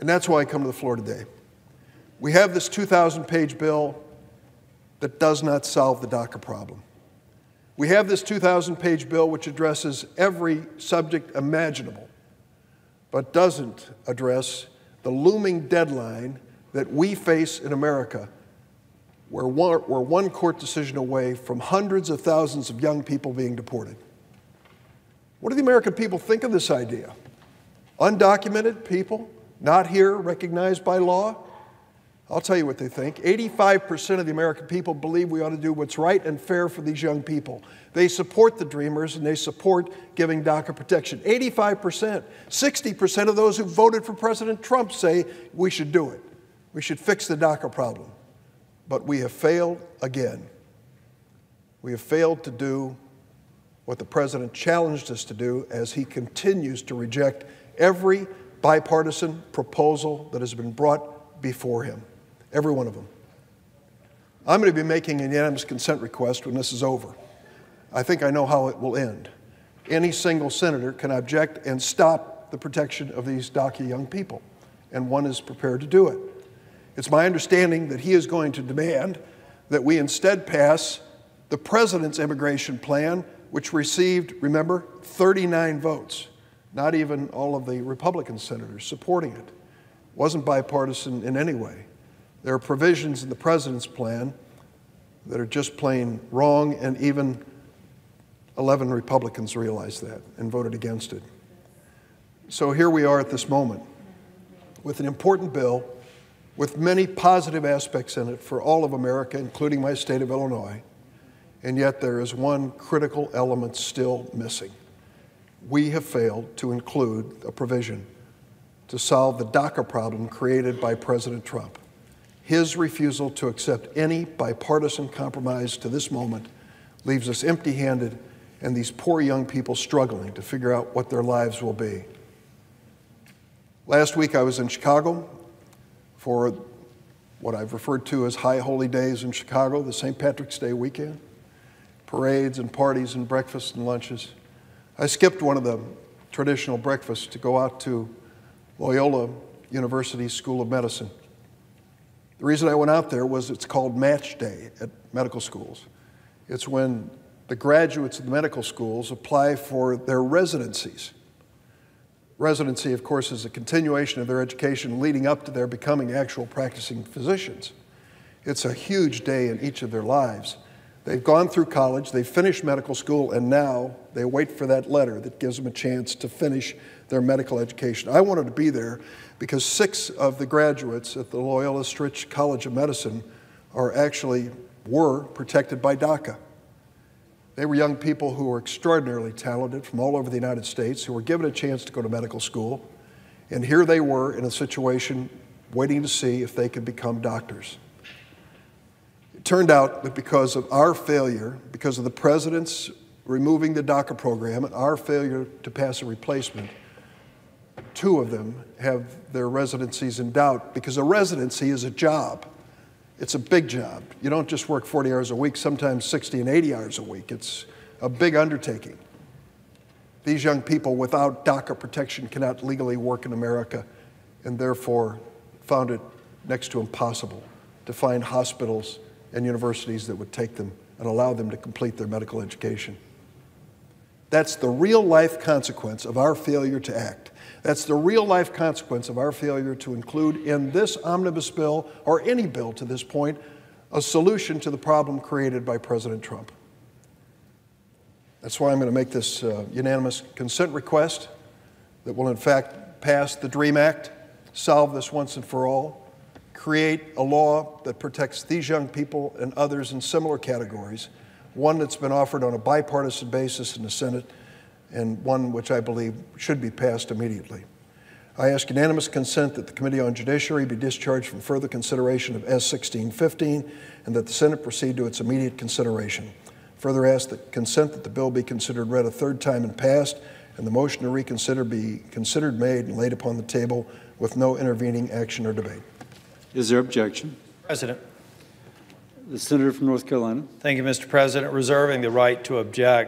And that's why I come to the floor today. We have this 2,000 page bill that does not solve the DACA problem. We have this 2,000 page bill which addresses every subject imaginable, but doesn't address the looming deadline that we face in America. We're one, we're one court decision away from hundreds of thousands of young people being deported. What do the American people think of this idea? Undocumented people, not here, recognized by law? I'll tell you what they think. 85% of the American people believe we ought to do what's right and fair for these young people. They support the Dreamers and they support giving DACA protection. 85%. 60% of those who voted for President Trump say we should do it. We should fix the DACA problem. But we have failed again. We have failed to do what the President challenged us to do as he continues to reject every bipartisan proposal that has been brought before him every one of them. I'm going to be making a unanimous consent request when this is over. I think I know how it will end. Any single senator can object and stop the protection of these DACA young people, and one is prepared to do it. It's my understanding that he is going to demand that we instead pass the president's immigration plan, which received, remember, 39 votes, not even all of the Republican senators supporting it. it wasn't bipartisan in any way. There are provisions in the president's plan that are just plain wrong, and even 11 Republicans realized that and voted against it. So here we are at this moment with an important bill with many positive aspects in it for all of America, including my state of Illinois. And yet there is one critical element still missing. We have failed to include a provision to solve the DACA problem created by President Trump. His refusal to accept any bipartisan compromise to this moment leaves us empty handed and these poor young people struggling to figure out what their lives will be. Last week I was in Chicago for what I've referred to as High Holy Days in Chicago, the St. Patrick's Day weekend. Parades and parties and breakfasts and lunches. I skipped one of the traditional breakfasts to go out to Loyola University School of Medicine. The reason I went out there was it's called match day at medical schools. It's when the graduates of the medical schools apply for their residencies. Residency, of course, is a continuation of their education leading up to their becoming actual practicing physicians. It's a huge day in each of their lives. They've gone through college, they've finished medical school, and now they wait for that letter that gives them a chance to finish their medical education. I wanted to be there because six of the graduates at the Loyola Stritch College of Medicine are actually were protected by DACA. They were young people who were extraordinarily talented from all over the United States who were given a chance to go to medical school. And here they were in a situation waiting to see if they could become doctors. Turned out that because of our failure, because of the president's removing the DACA program and our failure to pass a replacement, two of them have their residencies in doubt because a residency is a job. It's a big job. You don't just work 40 hours a week, sometimes 60 and 80 hours a week. It's a big undertaking. These young people without DACA protection cannot legally work in America and therefore found it next to impossible to find hospitals and universities that would take them and allow them to complete their medical education. That's the real life consequence of our failure to act. That's the real life consequence of our failure to include in this omnibus bill, or any bill to this point, a solution to the problem created by President Trump. That's why I'm going to make this uh, unanimous consent request that will, in fact, pass the DREAM Act, solve this once and for all, create a law that protects these young people and others in similar categories, one that's been offered on a bipartisan basis in the Senate and one which I believe should be passed immediately. I ask unanimous consent that the Committee on Judiciary be discharged from further consideration of S 1615 and that the Senate proceed to its immediate consideration. Further ask that consent that the bill be considered read a third time and passed and the motion to reconsider be considered made and laid upon the table with no intervening action or debate. Is there objection? President. The senator from North Carolina. Thank you, Mr. President. Reserving the right to object